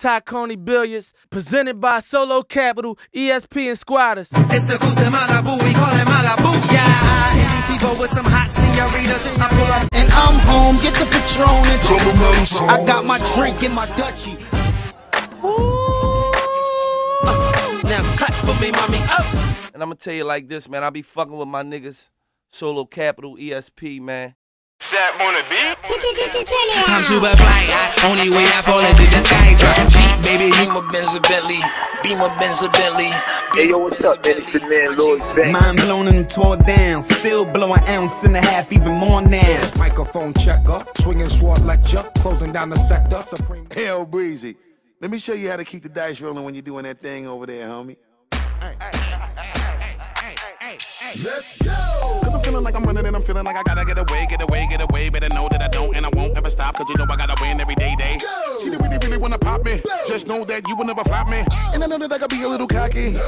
Tacony Billiards, presented by Solo Capital, ESP, and Squadaz. It's the goose in Malibu, we call it Malibu, yeah. Any people with some hot senoritas, I pull up And I'm home, get the Patron and I got my drink in my Dutchie. Now cut for me, mommy, up. And I'm gonna tell you like this, man. I be fucking with my niggas, Solo Capital, ESP, man. I'm super fly, I, only way I fall into the sky drop. Jeep, baby, Beamer, Benz, a Bentley. Beamer, Benz, a Bentley. Hey yo, what's up, man? It's your man Lloyd Banks. Mind blown and tore down. Still blow an ounce and a half, even more now. Microphone checker, swinging sword lecture, closing down the sector. Supreme. Hell breezy. Let me show you how to keep the dice rolling when you're doing that thing over there, homie. Let's go! I'm feeling like I'm running and I'm feeling like I gotta get away, get away, get away. Better know that I don't and I won't ever stop. Cause you know I gotta win every day, day. She really, really wanna pop me. Just know that you will never flop me. And I know that I gotta be a little cocky.